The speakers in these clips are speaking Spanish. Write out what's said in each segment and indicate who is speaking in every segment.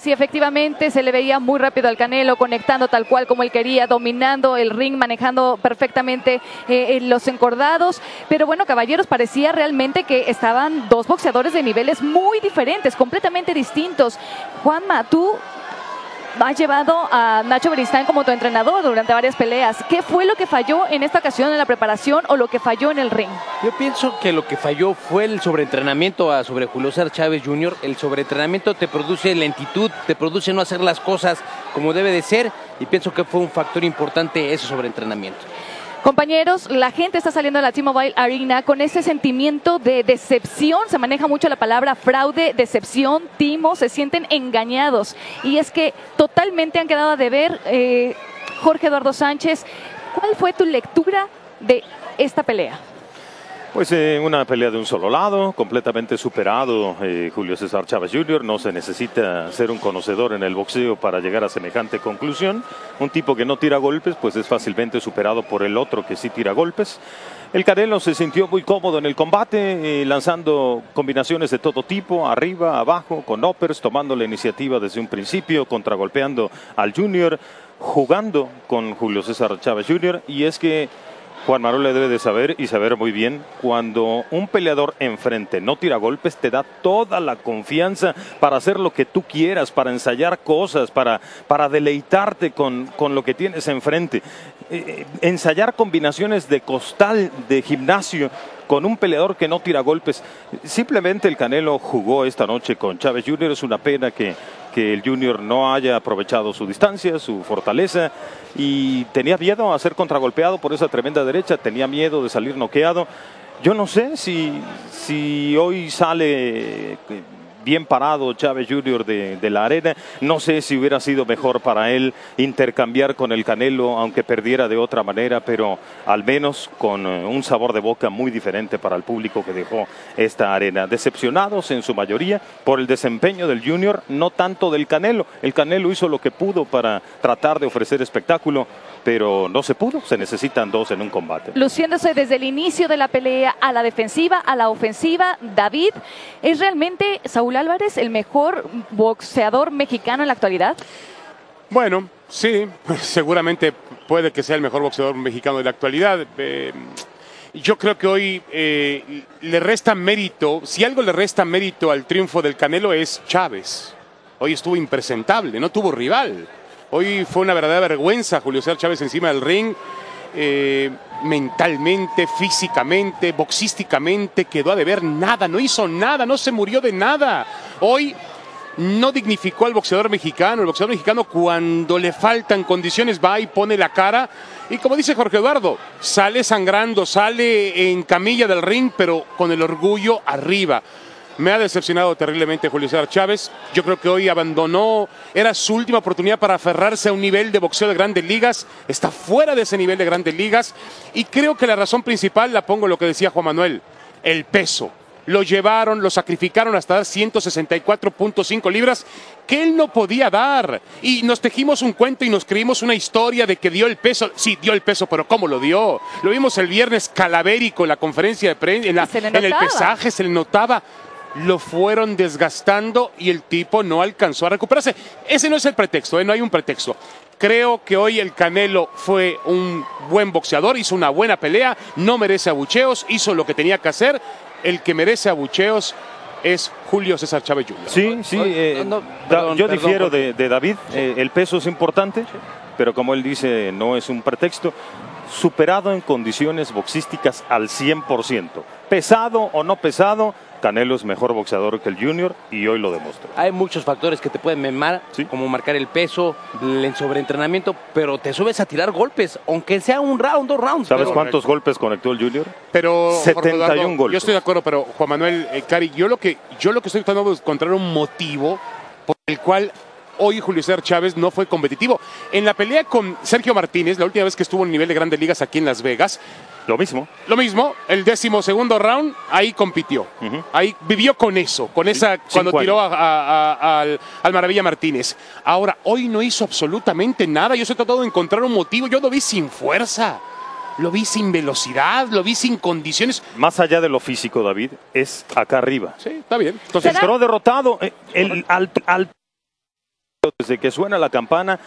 Speaker 1: Sí, efectivamente, se le veía muy rápido al Canelo, conectando tal cual como él quería, dominando el ring, manejando perfectamente eh, eh, los encordados. Pero bueno, caballeros, parecía realmente que estaban dos boxeadores de niveles muy diferentes, completamente distintos. Juanma, tú has llevado a Nacho Beristain como tu entrenador durante varias peleas. ¿Qué fue lo que falló en esta ocasión en la preparación o lo que falló en el ring?
Speaker 2: Yo pienso que lo que falló fue el sobreentrenamiento a sobre Julio César Chávez Jr. El sobreentrenamiento te produce lentitud, te produce no hacer las cosas como debe de ser y pienso que fue un factor importante ese sobreentrenamiento.
Speaker 1: Compañeros, la gente está saliendo a la T-Mobile Arena con ese sentimiento de decepción. Se maneja mucho la palabra fraude, decepción, timo, se sienten engañados. Y es que totalmente han quedado a deber. Eh, Jorge Eduardo Sánchez, ¿cuál fue tu lectura de esta pelea?
Speaker 3: Pues en una pelea de un solo lado, completamente superado eh, Julio César Chávez Jr., no se necesita ser un conocedor en el boxeo para llegar a semejante conclusión. Un tipo que no tira golpes, pues es fácilmente superado por el otro que sí tira golpes. El Canelo se sintió muy cómodo en el combate, eh, lanzando combinaciones de todo tipo, arriba, abajo, con uppers, tomando la iniciativa desde un principio, contragolpeando al Junior, jugando con Julio César Chávez Jr. Y es que Juan Manuel le debe de saber y saber muy bien cuando un peleador enfrente no tira golpes, te da toda la confianza para hacer lo que tú quieras, para ensayar cosas, para, para deleitarte con, con lo que tienes enfrente. Eh, eh, ensayar combinaciones de costal, de gimnasio, con un peleador que no tira golpes. Simplemente el Canelo jugó esta noche con Chávez Jr. Es una pena que, que el Junior no haya aprovechado su distancia, su fortaleza y tenía miedo a ser contragolpeado por esa tremenda derecha, tenía miedo de salir noqueado. Yo no sé si, si hoy sale bien parado Chávez Jr. De, la arena. No sé si hubiera sido mejor para él intercambiar con el Canelo, aunque perdiera de otra manera, pero al menos con eh, un sabor de boca muy diferente para el público que dejó esta arena. Decepcionados en su mayoría por el desempeño del Junior, no tanto del Canelo. El Canelo hizo lo que pudo para tratar de ofrecer espectáculo pero no se pudo, se necesitan dos en un combate.
Speaker 1: Luciéndose desde el inicio de la pelea a la defensiva, a la ofensiva, David, ¿es realmente Saúl Álvarez el mejor boxeador mexicano en la actualidad?
Speaker 4: Bueno, sí, seguramente puede que sea el mejor boxeador mexicano de la actualidad. Eh, yo creo que hoy eh, le resta mérito, si algo le resta mérito al triunfo del Canelo es Chávez. Hoy estuvo impresentable, no tuvo rival. Hoy fue una verdadera vergüenza Julio César Chávez encima del ring. Eh, mentalmente, físicamente, boxísticamente, quedó a deber nada, no hizo nada, no se murió de nada. Hoy no dignificó al boxeador mexicano. El boxeador mexicano cuando le faltan condiciones va y pone la cara. Y como dice Jorge Eduardo, sale sangrando, sale en camilla del ring, pero con el orgullo arriba. Me ha decepcionado terriblemente Julio César Chávez. Yo creo que hoy abandonó, era su última oportunidad para aferrarse a un nivel de boxeo de grandes ligas. Está fuera de ese nivel de grandes ligas. Y creo que la razón principal la pongo en lo que decía Juan Manuel, el peso. Lo llevaron, lo sacrificaron hasta dar 164.5 libras que él no podía dar. Y nos tejimos un cuento y nos creímos una historia de que dio el peso. Sí, dio el peso, pero ¿cómo lo dio? Lo vimos el viernes calavérico en la conferencia de prensa, en, en el pesaje se le notaba lo fueron desgastando y el tipo no alcanzó a recuperarse. Ese no es el pretexto, ¿eh? no hay un pretexto. Creo que hoy el Canelo fue un buen boxeador, hizo una buena pelea, no merece abucheos, hizo lo que tenía que hacer. El que merece abucheos es Julio César Chávez Jr.
Speaker 3: Sí, sí, eh, yo difiero de, David, eh, el peso es importante, pero como él dice, no es un pretexto. Superado en condiciones boxísticas al 100%. Pesado o no pesado, Canelo es mejor boxeador que el Junior y hoy lo demostró.
Speaker 2: Hay muchos factores que te pueden memar, como marcar el peso, el sobreentrenamiento, pero te subes a tirar golpes, aunque sea un round, dos rounds.
Speaker 3: ¿Sabes cuántos golpes conectó el Junior?
Speaker 4: Pero
Speaker 3: 71 golpes.
Speaker 4: Yo estoy de acuerdo, pero Juan Manuel, eh, Cari, yo lo que yo lo que estoy tratando de encontrar un motivo por el cual hoy Julio César Chávez no fue competitivo. En la pelea con Sergio Martínez, la última vez que estuvo en nivel de grandes ligas aquí en Las Vegas,
Speaker 3: lo mismo.
Speaker 4: Lo mismo, el décimo segundo round, ahí compitió. Ahí vivió con eso, con esa, cuando tiró al, Maravilla Martínez. Ahora, hoy no hizo absolutamente nada. Yo he tratado de encontrar un motivo. Yo lo vi sin fuerza. Lo vi sin velocidad, lo vi sin condiciones.
Speaker 3: Más allá de lo físico, David, es acá arriba.
Speaker 4: Sí, está bien.
Speaker 3: Entonces, entró derrotado. Eh, el, al desde que suena la campana,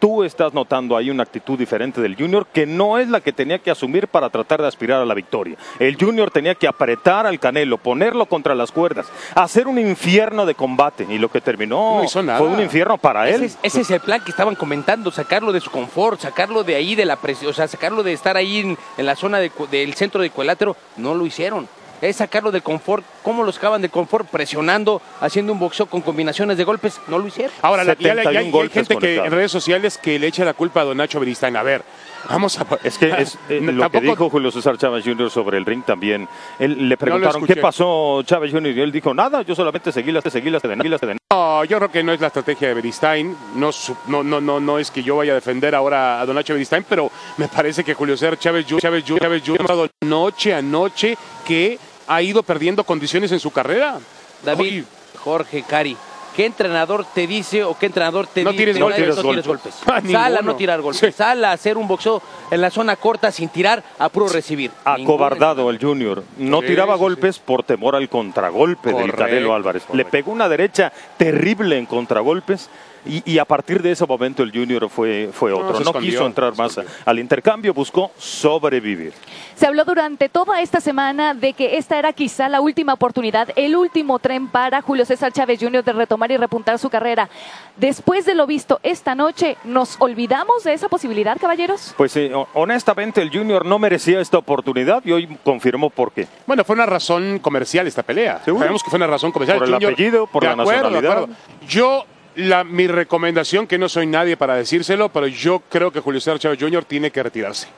Speaker 3: tú estás notando ahí una actitud diferente del Junior que no es la que tenía que asumir para tratar de aspirar a la victoria. El Junior tenía que apretar al Canelo, ponerlo contra las cuerdas, hacer un infierno de combate y lo que terminó
Speaker 4: No hizo nada.
Speaker 3: fue un infierno para
Speaker 2: Ese
Speaker 3: él.
Speaker 2: es, ese es el plan que estaban comentando, sacarlo de su confort, sacarlo de ahí de la presión, o sea, sacarlo de estar ahí en, en la zona de del centro de cuadrilátero, no lo hicieron. Es sacarlo del confort, ¿cómo lo sacaban del confort? Presionando, haciendo un boxeo con combinaciones de golpes, no lo hicieron.
Speaker 4: Ahora, la- ya, ya
Speaker 3: 71
Speaker 4: hay- ya hay
Speaker 3: golpes
Speaker 4: gente que en redes sociales que le echa la culpa a Don Nacho Beristain. A ver, vamos a...
Speaker 3: Es que es, eh, lo que
Speaker 4: tampoco-
Speaker 3: dijo Julio César Chávez Jr. sobre el ring también. Él, le preguntaron qué pasó Chávez Jr. y él dijo nada, yo solamente seguí las seguí las seguí las
Speaker 4: No, yo creo que no es la estrategia de Beristain. No, no, no, no, no es que yo vaya a defender ahora a Don Nacho Beristain, pero me parece que Julio César Chávez Jr. Chávez Jr. Chávez Jr. noche a noche que ha ido perdiendo condiciones en su carrera.
Speaker 2: David,
Speaker 4: Oye,
Speaker 2: Jorge, Cari, ¿qué entrenador te dice o qué entrenador te
Speaker 4: No
Speaker 2: dice
Speaker 4: tires
Speaker 2: no,
Speaker 4: golpes.
Speaker 2: no tires golpes?
Speaker 4: Ah,
Speaker 2: Sal a no tirar golpes,
Speaker 4: Sí.
Speaker 2: sal a hacer un boxeo en la zona corta sin tirar, a puro recibir.
Speaker 3: acobardado el Junior. No
Speaker 4: Sí,
Speaker 3: tiraba
Speaker 4: sí, sí.
Speaker 3: golpes por temor al contragolpe del
Speaker 4: Correcto,
Speaker 3: Canelo Álvarez. Le pegó una derecha terrible en contragolpes. Y, y a partir de ese momento el Junior fue, fue otro. No, quiso entrar más al intercambio, buscó sobrevivir.
Speaker 1: Se habló durante toda esta semana de que esta era quizá la última oportunidad, el último tren para Julio César Chávez Jr. de retomar y repuntar su carrera. Después de lo visto esta noche, ¿nos olvidamos de esa posibilidad, caballeros?
Speaker 3: Pues eh, ho- honestamente el Junior no merecía esta oportunidad y hoy confirmó por qué.
Speaker 4: Bueno, fue una razón comercial esta pelea.
Speaker 3: ¿Seguro?
Speaker 4: Sabemos que fue una razón comercial.
Speaker 3: Por el
Speaker 4: Junior-
Speaker 3: apellido, por
Speaker 4: de
Speaker 3: la
Speaker 4: acuerdo, de
Speaker 3: nacionalidad.
Speaker 4: acuerdo. Yo, la, mi recomendación, que no soy nadie para decírselo, pero yo creo que Julio César Chávez Jr. tiene que retirarse.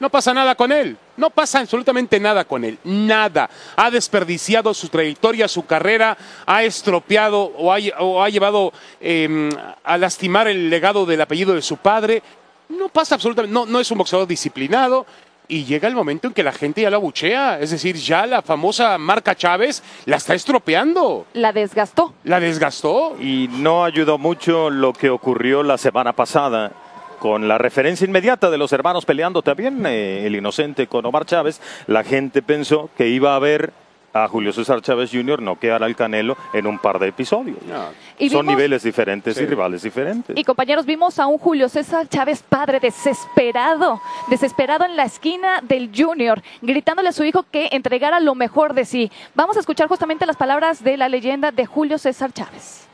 Speaker 4: No pasa nada con él. No pasa absolutamente nada con él. Nada. Ha desperdiciado su trayectoria, su carrera, ha estropeado o ha, o ha llevado eh, a lastimar el legado del apellido de su padre. No pasa absolutamente. No, no es un boxeador disciplinado. Y llega el momento en que la gente ya lo abuchea. Es decir, ya la famosa marca Chávez la está estropeando.
Speaker 1: La desgastó.
Speaker 4: La desgastó.
Speaker 3: Y no ayudó mucho lo que ocurrió la semana pasada con la referencia inmediata de los hermanos peleando también, eh, el inocente con Omar Chávez. La gente pensó que iba a ver a Julio César Chávez Jr. noquear al Canelo en un par de episodios.
Speaker 4: No.
Speaker 1: Y
Speaker 3: Son
Speaker 1: vimos-
Speaker 3: niveles diferentes
Speaker 4: Sí.
Speaker 3: y rivales diferentes.
Speaker 1: Y compañeros, vimos a un Julio César Chávez padre desesperado, desesperado en la esquina del Junior, gritándole a su hijo que entregara lo mejor de sí. Vamos a escuchar justamente las palabras de la leyenda de Julio César Chávez.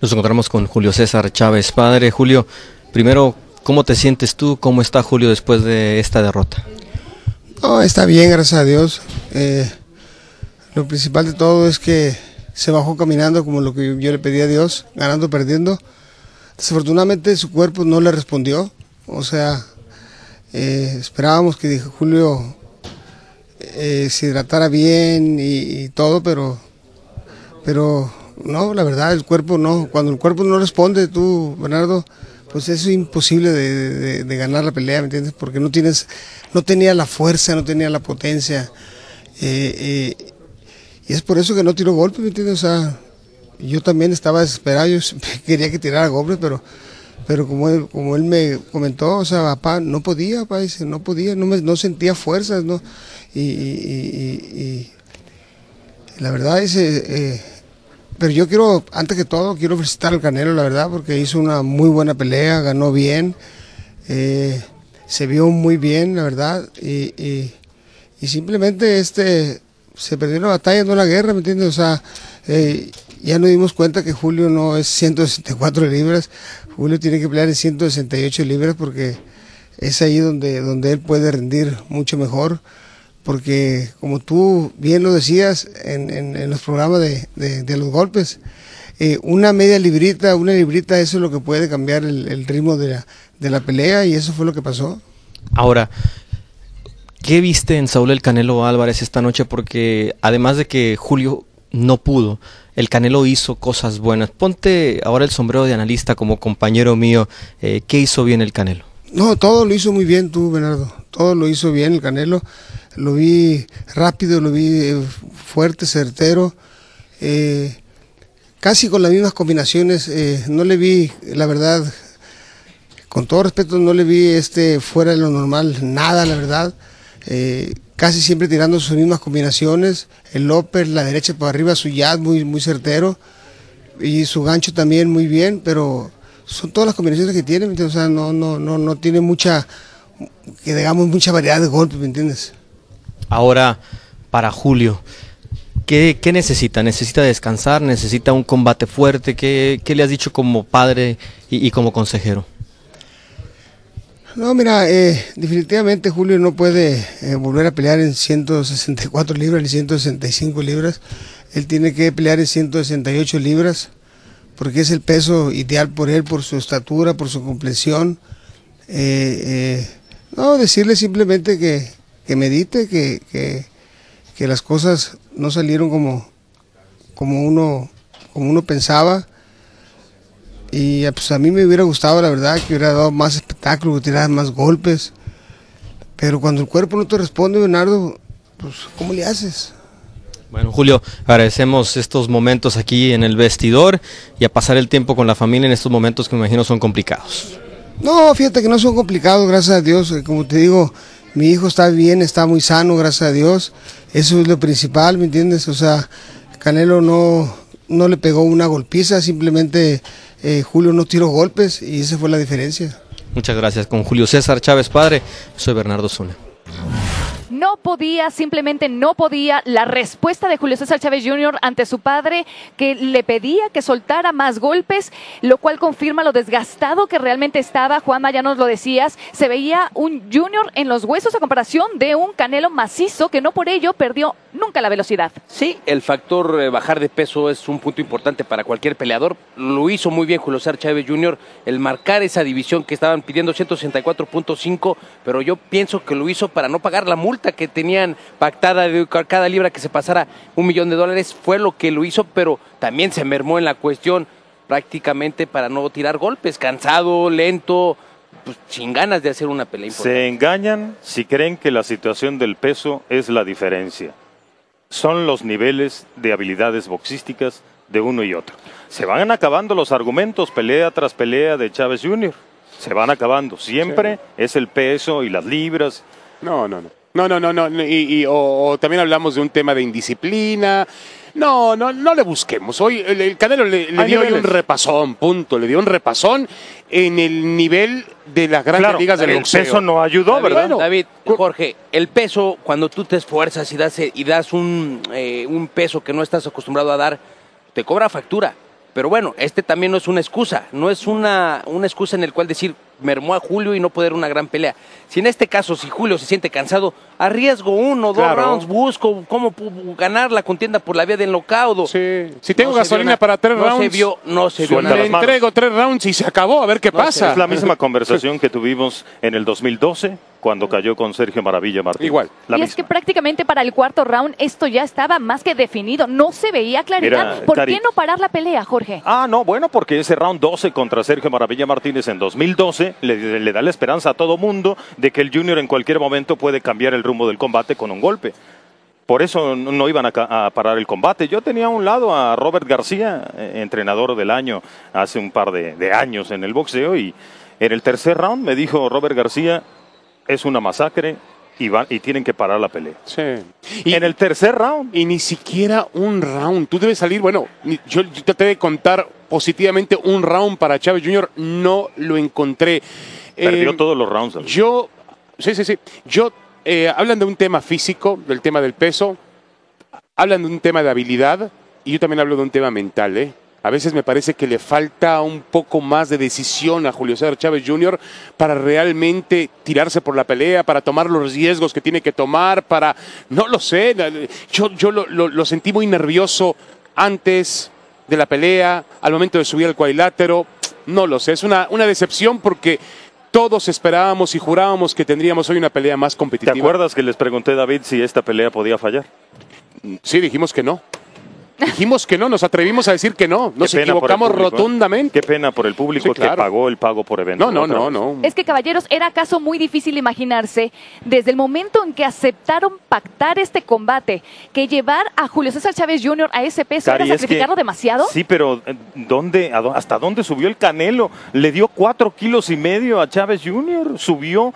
Speaker 5: Nos encontramos con Julio César Chávez. Padre Julio, primero, ¿cómo te sientes tú? ¿Cómo está Julio después de esta derrota?
Speaker 6: No, está bien, gracias a Dios. Eh, lo principal de todo es que se bajó caminando como lo que yo le pedí a Dios, ganando, perdiendo. Desafortunadamente su cuerpo no le respondió. O sea, eh, esperábamos que Julio eh, se hidratara bien y, y todo, pero, pero no, la verdad, el cuerpo no. Cuando el cuerpo no responde, tú, Bernardo, pues es imposible de, ganar la pelea, ¿me entiendes? Porque no tienes, no tenía la fuerza, no tenía la potencia. eh, eh, y es por eso que no tiró golpes, ¿me entiendes? O sea, yo también estaba desesperado, yo quería que tirara golpes, pero, pero como él, como él me comentó, o sea, papá, no podía, papá, dice, no podía, no, me, no sentía fuerzas, ¿no? Y, y- y- y- y la verdad dice, eh, pero yo quiero, antes que todo, quiero felicitar al Canelo, la verdad, porque hizo una muy buena pelea, ganó bien, eh, se vio muy bien, la verdad, y, y- simplemente este se perdió la batalla, no la guerra, ¿me entiendes? O sea, eh, ya nos dimos cuenta que Julio no es 164 libras, Julio tiene que pelear en 168 libras porque es ahí donde, donde él puede rendir mucho mejor, porque como tú bien lo decías en, en- los programas de, de- los golpes, eh, una media librita, una librita, eso es lo que puede cambiar el, el ritmo de la, de la pelea y eso fue lo que pasó.
Speaker 5: Ahora, ¿qué viste en Saúl el Canelo Álvarez esta noche? Porque además de que Julio no pudo, el Canelo hizo cosas buenas. Ponte ahora el sombrero de analista como compañero mío. eh, ¿Qué hizo bien el Canelo?
Speaker 6: No, todo lo hizo muy bien tú, Bernardo. Todo lo hizo bien el Canelo. Lo vi rápido, lo vi eh, fuerte, certero. eh, casi con las mismas combinaciones. eh, no le vi, la verdad, con todo respeto, no le vi este fuera de lo normal, nada, la verdad. Eh, casi siempre tirando sus mismas combinaciones. El López, la derecha para arriba, su jazz muy, muy certero. y su gancho también muy bien, pero son todas las combinaciones que tiene, ¿me entiendes? o sea, no, no, no, no tiene mucha, que digamos, mucha variedad de golpes, ¿me entiendes?
Speaker 5: Ahora, para Julio, ¿qué, qué necesita? ¿Necesita descansar? ¿Necesita un combate fuerte? ¿Qué, qué le has dicho como padre y, y como consejero?
Speaker 6: No, mira, eh, definitivamente Julio no puede eh, volver a pelear en 164 libras ni 165 libras. Él tiene que pelear en 168 libras porque es el peso ideal por él, por su estatura, por su complexión. Eh, eh, no, decirle simplemente que, que medite, que, que, que las cosas no salieron como, como, uno, como uno pensaba. Y eh, pues a mí me hubiera gustado, la verdad, que hubiera dado más espectáculo, que tirara más golpes. Pero cuando el cuerpo no te responde, Bernardo, pues ¿cómo le haces?
Speaker 5: Bueno, Julio, agradecemos estos momentos aquí en el vestidor y a pasar el tiempo con la familia en estos momentos que me imagino son complicados.
Speaker 6: No, fíjate que no son complicados, gracias a Dios. Eh, Como te digo, mi hijo está bien, está muy sano, gracias a Dios. Eso es lo principal, ¿me entiendes? O sea, Canelo no, no le pegó una golpiza, simplemente eh, Julio no tiró golpes y esa fue la diferencia.
Speaker 5: Muchas gracias. Con Julio César Chávez Padre, soy Bernardo Zuna.
Speaker 1: Podía, simplemente no podía. La respuesta de Julio César Chávez Jr. ante su padre, que le pedía que soltara más golpes, lo cual confirma lo desgastado que realmente estaba. Juanma, ya nos lo decías, se veía un Junior en los huesos a comparación de un Canelo macizo que no por ello perdió nunca la velocidad.
Speaker 2: Sí, el factor eh, bajar de peso es un punto importante para cualquier peleador. Lo hizo muy bien Julio César Chávez Jr. el marcar esa división que estaban pidiendo 164.5, pero yo pienso que lo hizo para no pagar la multa que tenían pactada de cada libra que se pasara un millón de dólares. Fue lo que lo hizo, pero también se mermó en la cuestión prácticamente para no tirar golpes, cansado, lento, pues, sin ganas de hacer una pelea importante.
Speaker 3: Se engañan si creen que la situación del peso es la diferencia. Son los niveles de habilidades boxísticas de uno y otro. Se van acabando los argumentos pelea tras pelea de Chávez Jr. Se van acabando. Siempre es el peso y las libras.
Speaker 4: No, no, no. No, no, no, no. Y, y- o, o también hablamos de un tema de indisciplina. No, no, no le busquemos. Hoy el, el Canelo le, dio hoy un repasón, punto. Le dio un repasón en el nivel de las grandes
Speaker 3: Claro,
Speaker 4: ligas del
Speaker 3: el
Speaker 4: boxeo.
Speaker 3: peso no ayudó,
Speaker 2: David,
Speaker 3: ¿verdad?
Speaker 4: Bueno,
Speaker 2: David, Jorge, el peso, cuando tú te esfuerzas y das, y das un, eh, un peso que no estás acostumbrado a dar, te cobra factura. Pero bueno, este también no es una excusa, no es una, una excusa en el cual decir mermó a Julio y no poder una gran pelea. Si en este caso, si Julio se siente cansado, arriesgo uno, dos
Speaker 4: Claro.
Speaker 2: rounds, busco cómo ganar la contienda por la vía del knockout.
Speaker 4: Sí. Si tengo
Speaker 2: No
Speaker 4: gasolina para tres
Speaker 2: no
Speaker 4: rounds,
Speaker 2: se vio, no se vio nada.
Speaker 4: le entrego tres rounds y se acabó. A ver qué
Speaker 2: No
Speaker 4: pasa.
Speaker 3: Es la misma conversación que tuvimos en el 2012 cuando cayó con Sergio Maravilla Martínez.
Speaker 4: Igual.
Speaker 3: La
Speaker 1: y es que prácticamente para el cuarto round esto ya estaba más que definido. No se veía claridad.
Speaker 3: Mira,
Speaker 1: ¿Por
Speaker 3: Cari-
Speaker 1: qué no parar la pelea, Jorge?
Speaker 3: Ah, no, bueno, porque ese round 12 contra Sergio Maravilla Martínez en 2012 le, le da la esperanza a todo mundo de que el Junior en cualquier momento puede cambiar el rumbo del combate con un golpe. Por eso no, iban a, ca- a parar el combate. Yo tenía a un lado a Robert García, eh, entrenador del año hace un par de, de años en el boxeo, y en el tercer round me dijo Robert García, es una masacre y, van, y tienen que parar la pelea.
Speaker 4: Sí. Y,
Speaker 3: en el tercer round.
Speaker 4: y ni siquiera un round. Tú debes salir, bueno, yo, yo traté de contar positivamente un round para Chávez Jr., no lo encontré.
Speaker 3: Perdió
Speaker 4: Eh,
Speaker 3: todos los rounds.
Speaker 4: Yo, sí, sí, sí. Yo, eh, hablan de un tema físico, del tema del peso, hablan de un tema de habilidad, y yo también hablo de un tema mental, ¿eh? A veces me parece que le falta un poco más de decisión a Julio César Chávez Jr. para realmente tirarse por la pelea, para tomar los riesgos que tiene que tomar, para, no lo sé, yo, yo lo, lo- lo sentí muy nervioso antes de la pelea, al momento de subir al cuadrilátero, no lo sé, es una, una decepción porque todos esperábamos y jurábamos que tendríamos hoy una pelea más
Speaker 3: ¿Te
Speaker 4: competitiva.
Speaker 3: acuerdas que les pregunté, David, si esta pelea podía fallar?
Speaker 4: Sí, dijimos que no. Dijimos que no, nos atrevimos a decir que no. Nos equivocamos
Speaker 3: ¿eh?
Speaker 4: rotundamente.
Speaker 3: Qué pena por el público
Speaker 4: Sí, claro.
Speaker 3: que pagó el pago por evento.
Speaker 4: No, no, no, no.
Speaker 1: Es que, caballeros, era acaso muy difícil imaginarse, desde el momento en que aceptaron pactar este combate, que llevar a Julio César Chávez Jr. a ese peso
Speaker 3: Cari,
Speaker 1: era
Speaker 3: es que-
Speaker 1: sacrificarlo demasiado.
Speaker 3: Sí, pero eh, ¿dónde, ¿hasta dónde subió el Canelo? Le dio cuatro kilos y medio a Chávez Jr. Subió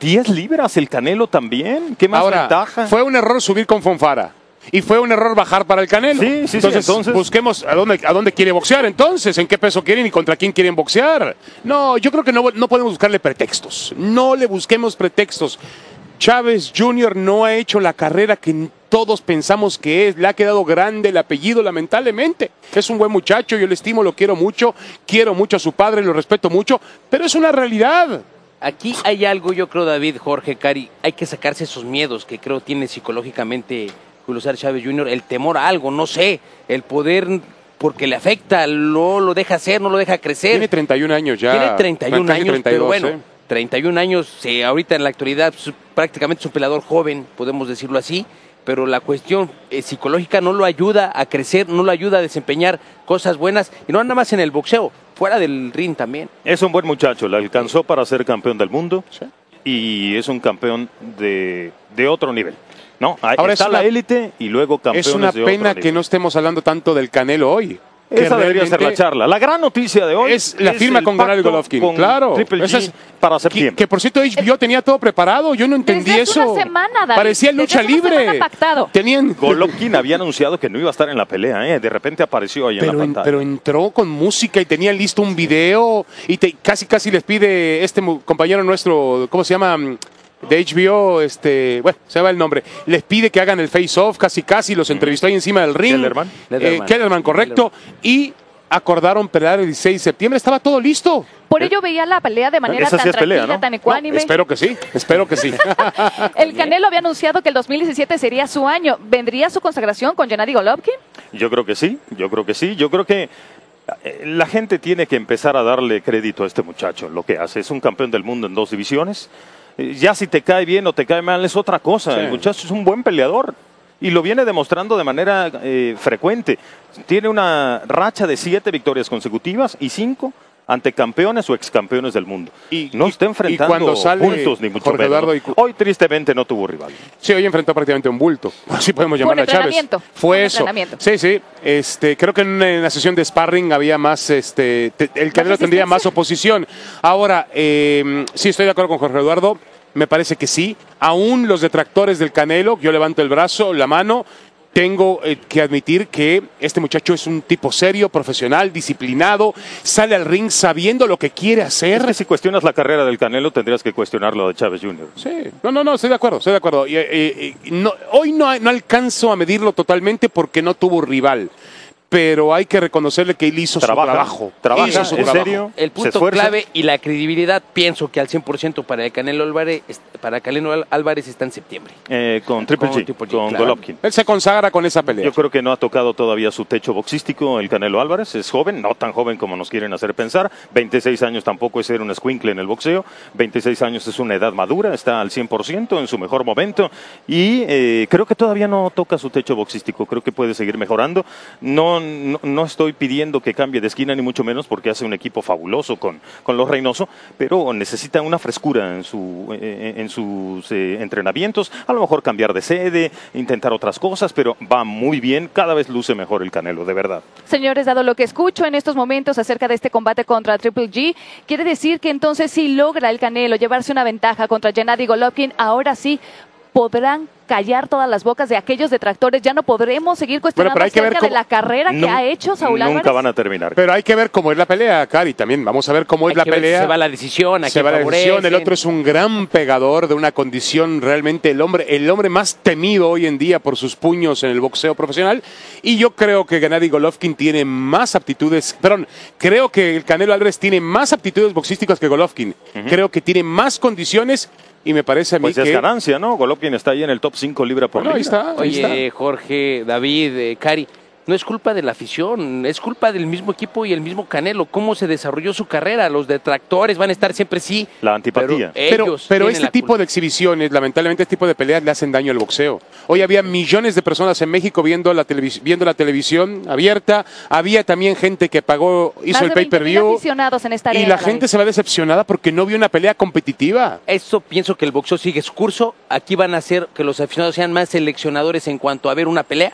Speaker 3: 10 libras el Canelo también. ¿Qué más
Speaker 4: Ahora,
Speaker 3: ventaja?
Speaker 4: fue un error subir con Fonfara. Y fue un error bajar para el Canelo.
Speaker 3: Sí, sí, sí,
Speaker 4: entonces,
Speaker 3: entonces-
Speaker 4: busquemos a dónde, a dónde quiere boxear entonces, en qué peso quieren y contra quién quieren boxear. No, yo creo que no, no podemos buscarle pretextos. No le busquemos pretextos. Chávez Jr. no ha hecho la carrera que todos pensamos que es. Le ha quedado grande el apellido, lamentablemente. Es un buen muchacho, yo le estimo, lo quiero mucho. Quiero mucho a su padre, lo respeto mucho. Pero es una realidad.
Speaker 2: Aquí hay algo, yo creo, David, Jorge, Cari, hay que sacarse esos miedos que creo tiene psicológicamente Julio César Chávez Jr., el temor a algo, no sé, el poder porque le afecta, no lo deja hacer, no lo deja crecer.
Speaker 4: Tiene 31 años ya.
Speaker 2: Tiene 31
Speaker 4: casi
Speaker 2: años,
Speaker 4: 32,
Speaker 2: pero bueno,
Speaker 4: ¿eh?
Speaker 2: 31 años, sí, ahorita en la actualidad pues, prácticamente es un peleador joven, podemos decirlo así, pero la cuestión eh, psicológica no lo ayuda a crecer, no lo ayuda a desempeñar cosas buenas, y no nada más en el boxeo, fuera del ring también.
Speaker 3: Es un buen muchacho, le alcanzó para ser campeón del mundo y es un campeón de, de otro nivel. No, ahí
Speaker 4: Ahora
Speaker 3: está
Speaker 4: es
Speaker 3: la
Speaker 4: una-
Speaker 3: élite y luego campeones
Speaker 4: Es una
Speaker 3: de
Speaker 4: pena que no estemos hablando tanto del Canelo hoy. Que
Speaker 3: Esa debería ser la charla. La gran noticia de hoy
Speaker 4: Es la firma
Speaker 3: el
Speaker 4: con
Speaker 3: pacto
Speaker 4: Golovkin.
Speaker 3: con
Speaker 4: Claro.
Speaker 3: Triple
Speaker 4: Esa
Speaker 3: G
Speaker 4: es-
Speaker 3: para
Speaker 4: Que,
Speaker 3: septiembre.
Speaker 4: que, por cierto, HBO tenía todo preparado. Yo no entendí
Speaker 1: Desde
Speaker 4: eso.
Speaker 1: una semana, David.
Speaker 4: Parecía
Speaker 1: Desde
Speaker 4: lucha
Speaker 1: una
Speaker 4: libre. Tenían.
Speaker 3: Golovkin había anunciado que no iba a estar en la pelea, ¿eh? de repente apareció ahí en
Speaker 4: Pero,
Speaker 3: la
Speaker 4: en-
Speaker 3: pantalla.
Speaker 4: pero entró con música y tenía listo un video y te- casi casi les pide este compañero nuestro, ¿cómo se llama? De HBO, este, bueno, se va el nombre. Les pide que hagan el face-off, casi casi los entrevistó ahí encima del ring.
Speaker 3: Kellerman.
Speaker 4: Eh,
Speaker 2: Kellerman.
Speaker 4: Kellerman, correcto. Y acordaron pelear el 16 de septiembre. Estaba todo listo.
Speaker 1: Por ello veía la pelea de manera
Speaker 3: Esa sí
Speaker 1: tan
Speaker 3: pelea,
Speaker 1: tranquila,
Speaker 3: ¿no?
Speaker 1: tan
Speaker 4: No,
Speaker 1: ecuánime.
Speaker 4: espero que sí, espero que sí.
Speaker 1: El Canelo había anunciado que el 2017 sería su año. ¿Vendría su consagración con Gennady Golovkin?
Speaker 3: Yo creo que sí, yo creo que sí. Yo creo que eh, la gente tiene que empezar a darle crédito a este muchacho, lo que hace. Es un campeón del mundo en dos divisiones. Ya si te cae bien o te cae mal es otra cosa.
Speaker 4: Sí.
Speaker 3: El muchacho es un buen peleador y lo viene demostrando de manera eh, frecuente. Tiene una racha de siete victorias consecutivas y cinco ante campeones o excampeones del mundo.
Speaker 4: Y-
Speaker 3: no está
Speaker 4: y
Speaker 3: enfrentando
Speaker 4: cuando sale
Speaker 3: bultos ni mucho
Speaker 4: Jorge
Speaker 3: menos.
Speaker 4: Eduardo y cu-
Speaker 3: Hoy tristemente no tuvo rival.
Speaker 4: Sí, hoy enfrentó prácticamente un bulto. Así podemos llamar a Chávez. Fue eso.
Speaker 1: entrenamiento.
Speaker 4: Sí, sí. Este, creo que en la sesión de sparring había más, este, te- el Canelo tendría más oposición. Ahora, eh, sí estoy de acuerdo con Jorge Eduardo. Me parece que sí. Aún los detractores del Canelo, yo levanto el brazo, la mano. Tengo eh, que admitir que este muchacho es un tipo serio, profesional, disciplinado, sale al ring sabiendo lo que quiere hacer.
Speaker 3: Es que si cuestionas la carrera del Canelo tendrías que cuestionar lo de Chávez Jr.
Speaker 4: Sí, no, no, no, estoy de acuerdo, estoy de acuerdo. Y, eh, eh, no- hoy no, no alcanzo a medirlo totalmente porque no tuvo rival, pero hay que reconocerle que él hizo
Speaker 3: Trabaja,
Speaker 4: su trabajo.
Speaker 3: trabaja,
Speaker 4: hizo su
Speaker 3: en
Speaker 4: trabajo.
Speaker 3: serio.
Speaker 2: El punto clave y la credibilidad, pienso que al 100% para el Canelo Álvarez, para Canelo Álvarez está en septiembre.
Speaker 3: Eh, con Triple
Speaker 2: Con
Speaker 3: G, con
Speaker 2: claro.
Speaker 3: Golovkin.
Speaker 4: Él se consagra con esa pelea.
Speaker 3: Yo creo que no ha tocado todavía su techo boxístico el Canelo Álvarez. Es joven, no tan joven como nos quieren hacer pensar. 26 años tampoco es ser un escuincle en el boxeo. 26 años es una edad madura, está al 100% en su mejor momento. Y eh, creo que todavía no toca su techo boxístico. Creo que puede seguir mejorando. No, no, estoy pidiendo que cambie de esquina, ni mucho menos, porque hace un equipo fabuloso con, con los Reynoso. Pero necesita una frescura en, su, eh, en sus eh, entrenamientos. A lo mejor cambiar de sede, intentar otras cosas, pero va muy bien. Cada vez luce mejor el Canelo, de verdad.
Speaker 1: Señores, dado lo que escucho en estos momentos acerca de este combate contra Triple G, quiere decir que entonces si logra el Canelo llevarse una ventaja contra Gennady Golovkin, ahora sí podrán callar todas las bocas de aquellos detractores. Ya no podremos seguir cuestionando acerca de la carrera que ha hecho Saúl
Speaker 3: Nunca
Speaker 1: Álvarez.
Speaker 3: van a terminar.
Speaker 4: Pero hay que ver cómo es la pelea, Cari, también. Vamos a ver cómo es la
Speaker 2: ver
Speaker 4: pelea.
Speaker 2: se va la decisión,
Speaker 4: se va la decisión. El otro es un gran pegador de una condición realmente el hombre, el hombre más temido hoy en día por sus puños en el boxeo profesional. Y yo creo que Gennady Golovkin tiene más aptitudes, perdón, creo que el Canelo Álvarez tiene más aptitudes boxísticas que Golovkin. Creo que tiene más condiciones y me parece a mí
Speaker 3: Pues es
Speaker 4: que
Speaker 3: ganancia, ¿no? Golovkin está ahí en el top 5 libra por
Speaker 4: Bueno, ahí
Speaker 3: libra.
Speaker 4: está, ahí está.
Speaker 2: Oye, Jorge, David, eh, Cari, no es culpa de la afición, es culpa del mismo equipo y el mismo Canelo, cómo se desarrolló su carrera. Los detractores van a estar siempre sí.
Speaker 3: La antipatía.
Speaker 2: Pero,
Speaker 4: Pero,
Speaker 2: ellos
Speaker 4: pero
Speaker 2: tienen
Speaker 4: este tipo
Speaker 2: culpa.
Speaker 4: de exhibiciones, lamentablemente este tipo de peleas le hacen daño al boxeo. Hoy había millones de personas en México viendo la, televis- viendo la televisión abierta, había también gente que pagó, hizo
Speaker 1: Más
Speaker 4: el
Speaker 1: de 20,000
Speaker 4: pay-per-view
Speaker 1: aficionados en esta
Speaker 4: y la gente se va decepcionada porque no vio una pelea competitiva.
Speaker 2: Eso pienso que el boxeo sigue su curso. Aquí van a hacer que los aficionados sean más seleccionadores en cuanto a ver una pelea.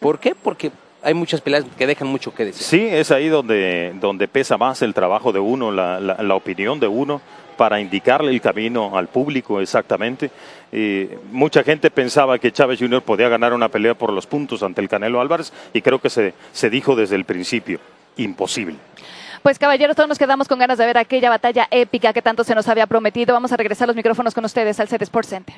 Speaker 2: ¿Por qué? Porque hay muchas peleas que dejan mucho que decir.
Speaker 3: Sí, es ahí donde, donde pesa más el trabajo de uno, la, la- la opinión de uno. para indicarle el camino al público exactamente. Eh, mucha gente pensaba que Chávez Jr. podía ganar una pelea por los puntos ante el Canelo Álvarez y creo que se, se dijo desde el principio, imposible.
Speaker 1: Pues caballeros, todos nos quedamos con ganas de ver aquella batalla épica que tanto se nos había prometido. Vamos a regresar los micrófonos con ustedes al Set Sports Center.